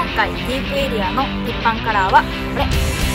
今回ディープエリアの鉄板カラーはこれ。